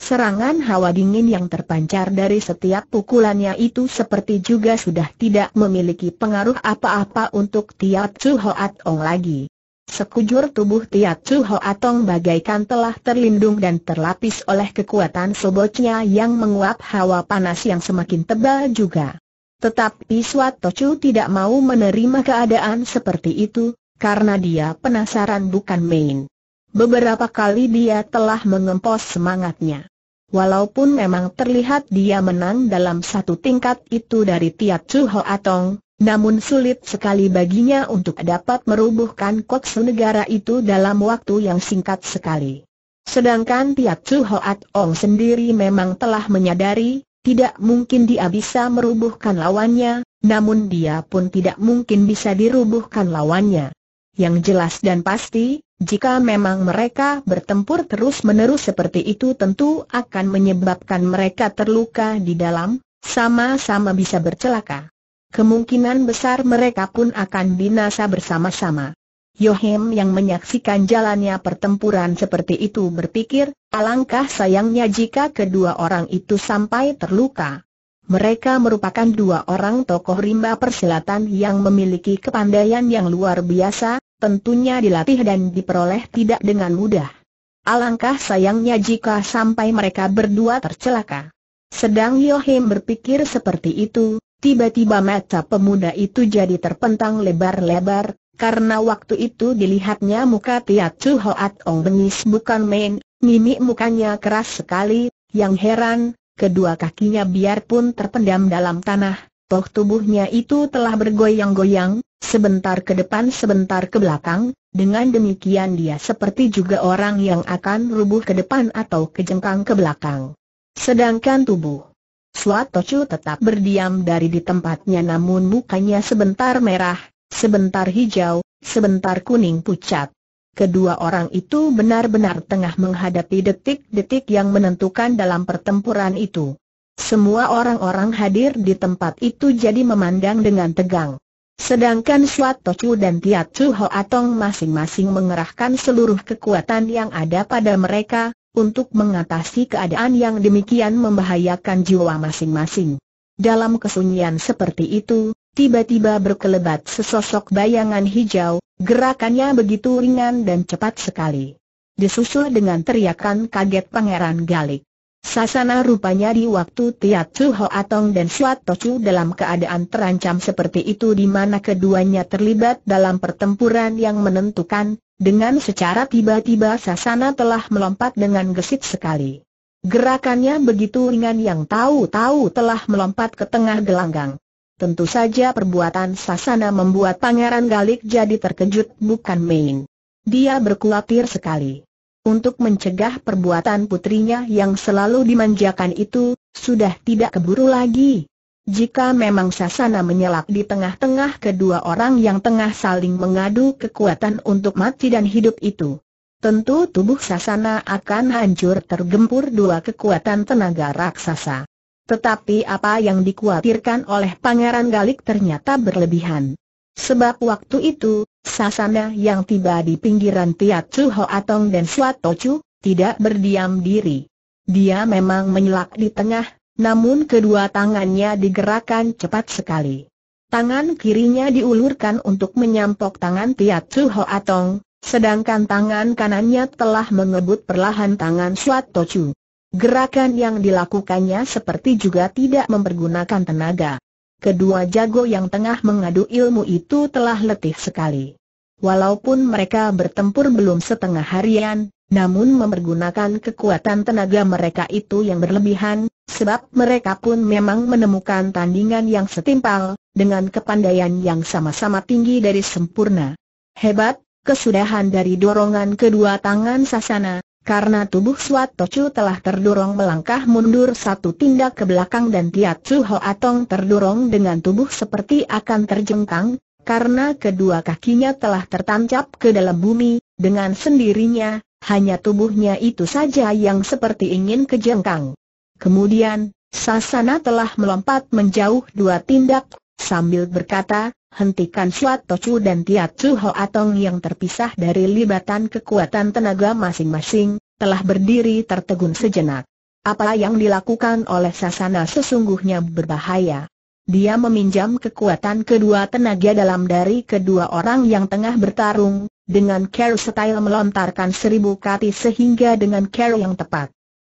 Serangan hawa dingin yang terpancar dari setiap pukulannya itu seperti juga sudah tidak memiliki pengaruh apa-apa untuk Tiat Chu Hoat Ong lagi. Sekujur tubuh Tiat Chu Hoat Ong bagaikan telah terlindung dan terlapis oleh kekuatan sobotnya yang menguap hawa panas yang semakin tebal juga. Tetapi Suat Chu tidak mau menerima keadaan seperti itu, karena dia penasaran bukan main. Beberapa kali dia telah mengempos semangatnya. Walaupun memang terlihat dia menang dalam satu tingkat itu dari Tiat Chu Atong, namun sulit sekali baginya untuk dapat merubuhkan koksu negara itu dalam waktu yang singkat sekali. Sedangkan Tiat Chu Ho Atong sendiri memang telah menyadari, tidak mungkin dia bisa merubuhkan lawannya, namun dia pun tidak mungkin bisa dirubuhkan lawannya. Yang jelas dan pasti, jika memang mereka bertempur terus-menerus seperti itu tentu akan menyebabkan mereka terluka di dalam, sama-sama bisa bercelaka. Kemungkinan besar mereka pun akan binasa bersama-sama. Yohem yang menyaksikan jalannya pertempuran seperti itu berpikir, alangkah sayangnya jika kedua orang itu sampai terluka. Mereka merupakan dua orang tokoh rimba persilatan yang memiliki kepandaian yang luar biasa, tentunya dilatih dan diperoleh tidak dengan mudah. Alangkah sayangnya jika sampai mereka berdua tercelaka. Sedang Yohim berpikir seperti itu, tiba-tiba mata pemuda itu jadi terpentang lebar-lebar, karena waktu itu dilihatnya muka Tiat Chu Hoat Ong bengis bukan main, mimik mukanya keras sekali, yang heran, kedua kakinya biarpun terpendam dalam tanah, toh tubuhnya itu telah bergoyang-goyang, Sebentar ke depan sebentar ke belakang, dengan demikian dia seperti juga orang yang akan rubuh ke depan atau kejengkang ke belakang. Sedangkan tubuh Suatocu tetap berdiam dari di tempatnya namun mukanya sebentar merah, sebentar hijau, sebentar kuning pucat. Kedua orang itu benar-benar tengah menghadapi detik-detik yang menentukan dalam pertempuran itu. Semua orang-orang hadir di tempat itu jadi memandang dengan tegang. Sedangkan Suat Tocu dan Tiat Chu Atong masing-masing mengerahkan seluruh kekuatan yang ada pada mereka, untuk mengatasi keadaan yang demikian membahayakan jiwa masing-masing. Dalam kesunyian seperti itu, tiba-tiba berkelebat sesosok bayangan hijau, gerakannya begitu ringan dan cepat sekali. Disusul dengan teriakan kaget Pangeran Galik. Sasana rupanya di waktu Tiat Chu Ho Atong dan Suat Tocu dalam keadaan terancam seperti itu di mana keduanya terlibat dalam pertempuran yang menentukan, dengan secara tiba-tiba Sasana telah melompat dengan gesit sekali. Gerakannya begitu ringan yang tahu-tahu telah melompat ke tengah gelanggang. Tentu saja perbuatan Sasana membuat Pangeran Galik jadi terkejut bukan main. Dia berkhawatir sekali. Untuk mencegah perbuatan putrinya yang selalu dimanjakan itu, sudah tidak keburu lagi. Jika memang Sasana menyelak di tengah-tengah kedua orang yang tengah saling mengadu kekuatan untuk mati dan hidup itu, tentu tubuh Sasana akan hancur tergempur dua kekuatan tenaga raksasa. Tetapi apa yang dikhawatirkan oleh Pangeran Galik ternyata berlebihan. Sebab waktu itu, Sasana yang tiba di pinggiran Tiat Chu Ho Atong dan Suat Tocu, tidak berdiam diri. Dia memang menyelak di tengah, namun kedua tangannya digerakkan cepat sekali. Tangan kirinya diulurkan untuk menyampok tangan Tiat Chu Ho Atong, sedangkan tangan kanannya telah mengebut perlahan tangan Suat Tocu. Gerakan yang dilakukannya seperti juga tidak mempergunakan tenaga kedua jago yang tengah mengadu ilmu itu telah letih sekali. Walaupun mereka bertempur belum setengah harian, namun mempergunakan kekuatan tenaga mereka itu yang berlebihan, sebab mereka pun memang menemukan tandingan yang setimpal, dengan kepandaian yang sama-sama tinggi dari sempurna. Hebat, kesudahan dari dorongan kedua tangan Sasana, karena tubuh Suat Tocu telah terdorong melangkah mundur satu tindak ke belakang dan Tiat Chu Ho Atong terdorong dengan tubuh seperti akan terjengkang, karena kedua kakinya telah tertancap ke dalam bumi, dengan sendirinya, hanya tubuhnya itu saja yang seperti ingin kejengkang. Kemudian, Sasana telah melompat menjauh dua tindak, sambil berkata, hentikan Suat Tocu dan Tiat Chu Ho Atong yang terpisah dari libatan kekuatan tenaga masing-masing, telah berdiri tertegun sejenak. Apa yang dilakukan oleh Sasana sesungguhnya berbahaya. Dia meminjam kekuatan kedua tenaga dalam dari kedua orang yang tengah bertarung, dengan care style melontarkan seribu kati sehingga dengan care yang tepat.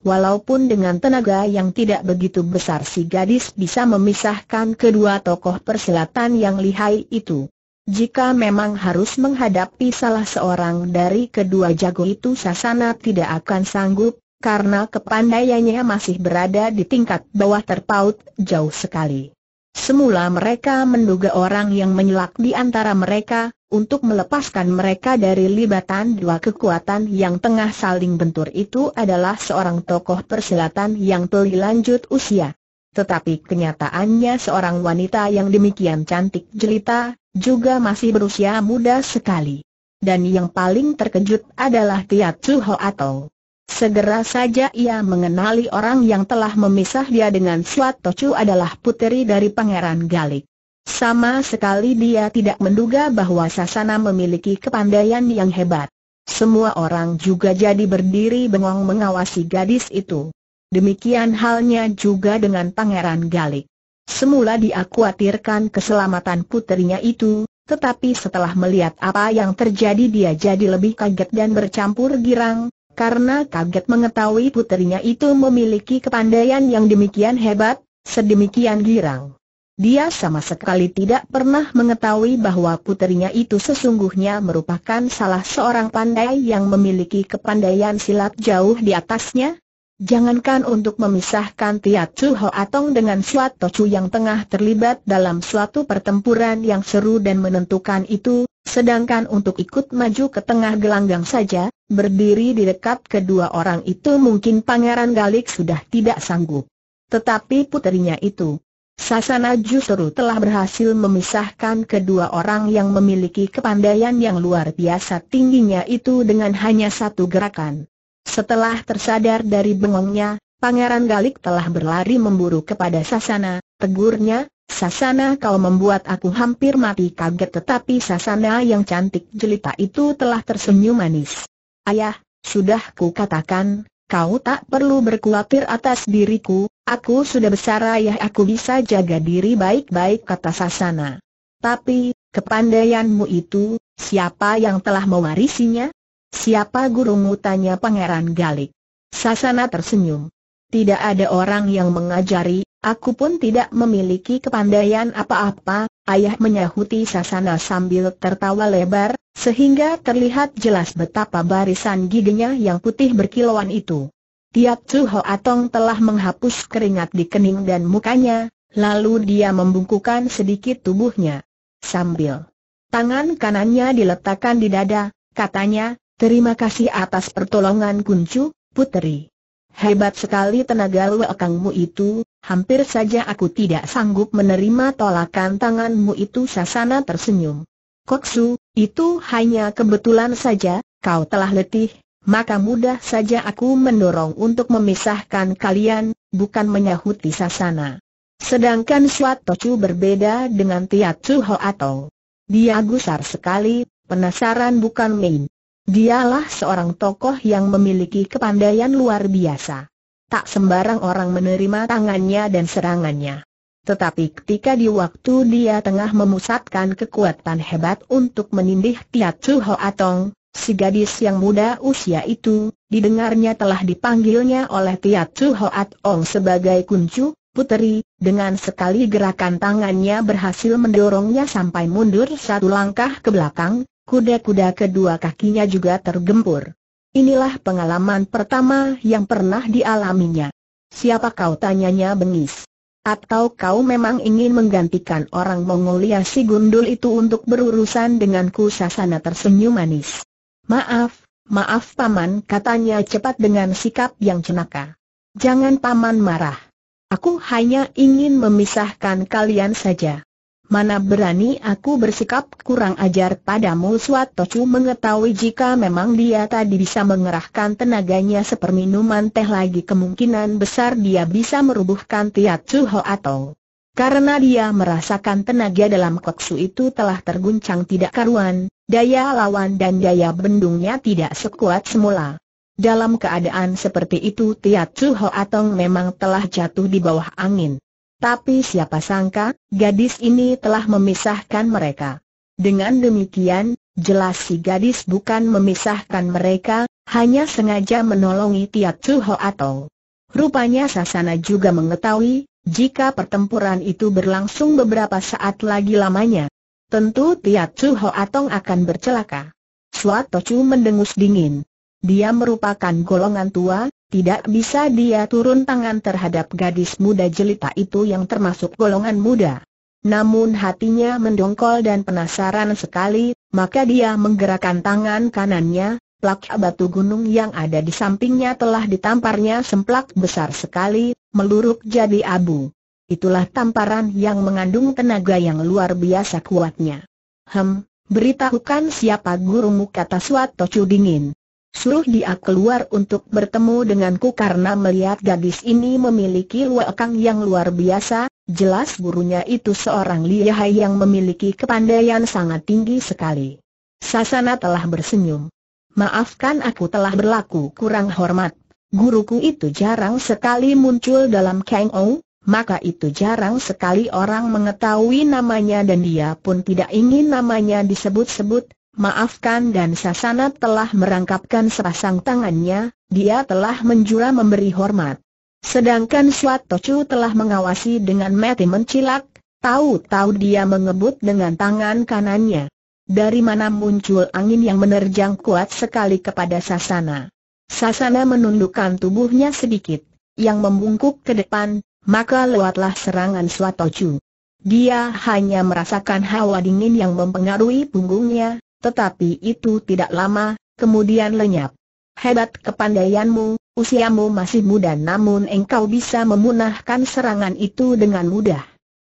Walaupun dengan tenaga yang tidak begitu besar si gadis bisa memisahkan kedua tokoh persilatan yang lihai itu. Jika memang harus menghadapi salah seorang dari kedua jago itu Sasana tidak akan sanggup, karena kepandaiannya masih berada di tingkat bawah terpaut jauh sekali. Semula mereka menduga orang yang menyelak di antara mereka, untuk melepaskan mereka dari libatan dua kekuatan yang tengah saling bentur itu adalah seorang tokoh persilatan yang telah lanjut usia. Tetapi kenyataannya seorang wanita yang demikian cantik jelita, juga masih berusia muda sekali. Dan yang paling terkejut adalah Tiat Chu atau Segera saja ia mengenali orang yang telah memisah dia dengan suatu Chu adalah puteri dari Pangeran Galik. Sama sekali dia tidak menduga bahwa Sasana memiliki kepandaian yang hebat. Semua orang juga jadi berdiri bengong mengawasi gadis itu. Demikian halnya juga dengan Pangeran Galik. Semula dia khawatirkan keselamatan puterinya itu, tetapi setelah melihat apa yang terjadi dia jadi lebih kaget dan bercampur girang, karena kaget mengetahui puterinya itu memiliki kepandaian yang demikian hebat, sedemikian girang. Dia sama sekali tidak pernah mengetahui bahwa puterinya itu sesungguhnya merupakan salah seorang pandai yang memiliki kepandaian silat jauh di atasnya. Jangankan untuk memisahkan Tiat Chu Ho Atong dengan suatu Chu yang tengah terlibat dalam suatu pertempuran yang seru dan menentukan itu, sedangkan untuk ikut maju ke tengah gelanggang saja, Berdiri di dekat kedua orang itu mungkin Pangeran Galik sudah tidak sanggup. Tetapi puterinya itu, Sasana justru telah berhasil memisahkan kedua orang yang memiliki kepandaian yang luar biasa tingginya itu dengan hanya satu gerakan. Setelah tersadar dari bengongnya, Pangeran Galik telah berlari memburu kepada Sasana, tegurnya, Sasana kau membuat aku hampir mati kaget tetapi Sasana yang cantik jelita itu telah tersenyum manis. Ayah, sudah ku katakan, kau tak perlu berkhawatir atas diriku, aku sudah besar ayah aku bisa jaga diri baik-baik kata Sasana. Tapi, kepandaianmu itu, siapa yang telah mewarisinya? Siapa gurumu tanya Pangeran Galik. Sasana tersenyum. Tidak ada orang yang mengajari, aku pun tidak memiliki kepandaian apa-apa, ayah menyahuti Sasana sambil tertawa lebar, sehingga terlihat jelas betapa barisan giginya yang putih berkilauan itu. Tiap Chu Atong telah menghapus keringat di kening dan mukanya, lalu dia membungkukan sedikit tubuhnya. Sambil tangan kanannya diletakkan di dada, katanya, terima kasih atas pertolongan kuncu, puteri. Hebat sekali tenaga lekangmu itu, hampir saja aku tidak sanggup menerima tolakan tanganmu itu Sasana tersenyum. Koksu, itu hanya kebetulan saja, kau telah letih, maka mudah saja aku mendorong untuk memisahkan kalian, bukan menyahuti sasana. Sedangkan Suat Chu berbeda dengan Tiat Chu Ho atau dia gusar sekali, penasaran bukan main. Dialah seorang tokoh yang memiliki kepandaian luar biasa. Tak sembarang orang menerima tangannya dan serangannya. Tetapi ketika di waktu dia tengah memusatkan kekuatan hebat untuk menindih Tiat Chu Atong, si gadis yang muda usia itu, didengarnya telah dipanggilnya oleh Tiat Chu Atong sebagai kuncu, puteri, dengan sekali gerakan tangannya berhasil mendorongnya sampai mundur satu langkah ke belakang, kuda-kuda kedua kakinya juga tergempur. Inilah pengalaman pertama yang pernah dialaminya. Siapa kau tanyanya bengis. Atau kau memang ingin menggantikan orang Mongolia si gundul itu untuk berurusan denganku Sasana tersenyum manis. Maaf, maaf paman katanya cepat dengan sikap yang cenaka. Jangan paman marah. Aku hanya ingin memisahkan kalian saja. Mana berani aku bersikap kurang ajar padamu suatu cu mengetahui jika memang dia tadi bisa mengerahkan tenaganya seperminuman teh lagi kemungkinan besar dia bisa merubuhkan Tiat Chu atau karena dia merasakan tenaga dalam koksu itu telah terguncang tidak karuan, daya lawan dan daya bendungnya tidak sekuat semula. Dalam keadaan seperti itu Tiat Chu Ho memang telah jatuh di bawah angin. Tapi siapa sangka, gadis ini telah memisahkan mereka. Dengan demikian, jelas si gadis bukan memisahkan mereka, hanya sengaja menolongi Tiat Chu Ho Atong. Rupanya Sasana juga mengetahui, jika pertempuran itu berlangsung beberapa saat lagi lamanya. Tentu Tiat Chu Ho Atong akan bercelaka. Suatu Chu mendengus dingin. Dia merupakan golongan tua, tidak bisa dia turun tangan terhadap gadis muda jelita itu yang termasuk golongan muda. Namun hatinya mendongkol dan penasaran sekali, maka dia menggerakkan tangan kanannya, plak batu gunung yang ada di sampingnya telah ditamparnya semplak besar sekali, meluruk jadi abu. Itulah tamparan yang mengandung tenaga yang luar biasa kuatnya. Hem, beritahukan siapa gurumu kata Suatu Chu dingin. Suruh dia keluar untuk bertemu denganku karena melihat gadis ini memiliki luakang yang luar biasa, jelas gurunya itu seorang lihai yang memiliki kepandaian sangat tinggi sekali. Sasana telah bersenyum. Maafkan aku telah berlaku kurang hormat. Guruku itu jarang sekali muncul dalam Kang Ou, maka itu jarang sekali orang mengetahui namanya dan dia pun tidak ingin namanya disebut-sebut, Maafkan dan Sasana telah merangkapkan sepasang tangannya, dia telah menjura memberi hormat. Sedangkan Suat Chu telah mengawasi dengan mati mencilak, tahu-tahu dia mengebut dengan tangan kanannya. Dari mana muncul angin yang menerjang kuat sekali kepada Sasana. Sasana menundukkan tubuhnya sedikit, yang membungkuk ke depan, maka lewatlah serangan Suat Chu. Dia hanya merasakan hawa dingin yang mempengaruhi punggungnya, tetapi itu tidak lama, kemudian lenyap. Hebat kepandaianmu, usiamu masih muda namun engkau bisa memunahkan serangan itu dengan mudah.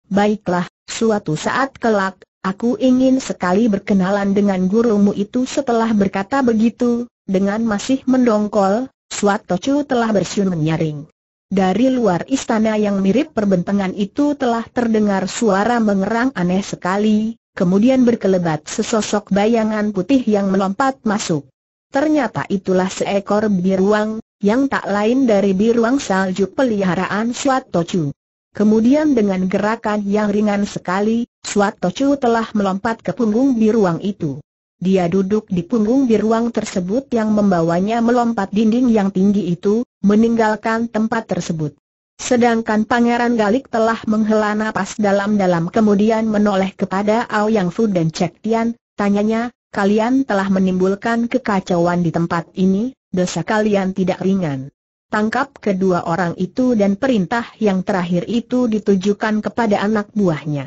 Baiklah, suatu saat kelak, aku ingin sekali berkenalan dengan gurumu itu setelah berkata begitu, dengan masih mendongkol, suatu cu telah bersiun menyaring. Dari luar istana yang mirip perbentengan itu telah terdengar suara mengerang aneh sekali, kemudian berkelebat sesosok bayangan putih yang melompat masuk. Ternyata itulah seekor biruang, yang tak lain dari biruang salju peliharaan Suat Chu. Kemudian dengan gerakan yang ringan sekali, Suat Chu telah melompat ke punggung biruang itu. Dia duduk di punggung biruang tersebut yang membawanya melompat dinding yang tinggi itu, meninggalkan tempat tersebut. Sedangkan Pangeran Galik telah menghela napas dalam-dalam kemudian menoleh kepada Yang Fu dan Cek Tian, tanyanya, kalian telah menimbulkan kekacauan di tempat ini, dosa kalian tidak ringan. Tangkap kedua orang itu dan perintah yang terakhir itu ditujukan kepada anak buahnya.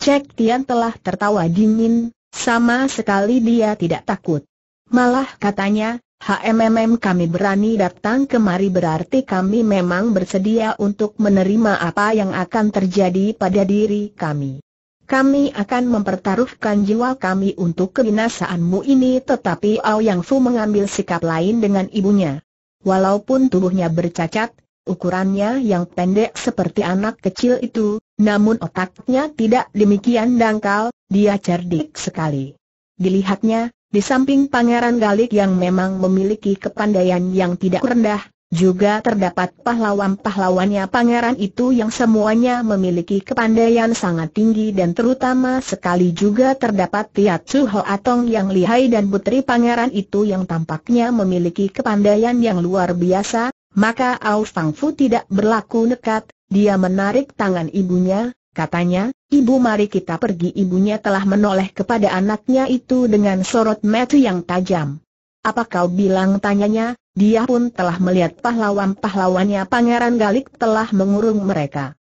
Cek Tian telah tertawa dingin, sama sekali dia tidak takut. Malah katanya, HMMM kami berani datang kemari berarti kami memang bersedia untuk menerima apa yang akan terjadi pada diri kami. Kami akan mempertaruhkan jiwa kami untuk kebinasaanmu ini tetapi Yang Fu mengambil sikap lain dengan ibunya. Walaupun tubuhnya bercacat, ukurannya yang pendek seperti anak kecil itu, namun otaknya tidak demikian dangkal, dia cerdik sekali. Dilihatnya, di samping Pangeran Galik yang memang memiliki kepandaian yang tidak rendah, juga terdapat pahlawan-pahlawannya. Pangeran itu yang semuanya memiliki kepandaian sangat tinggi dan terutama sekali juga terdapat Tiat Chu Ho Atong yang lihai dan putri pangeran itu yang tampaknya memiliki kepandaian yang luar biasa, maka Au Fang Fu tidak berlaku nekat, dia menarik tangan ibunya, Katanya, ibu mari kita pergi ibunya telah menoleh kepada anaknya itu dengan sorot mata yang tajam. Apa kau bilang tanyanya, dia pun telah melihat pahlawan-pahlawannya Pangeran Galik telah mengurung mereka.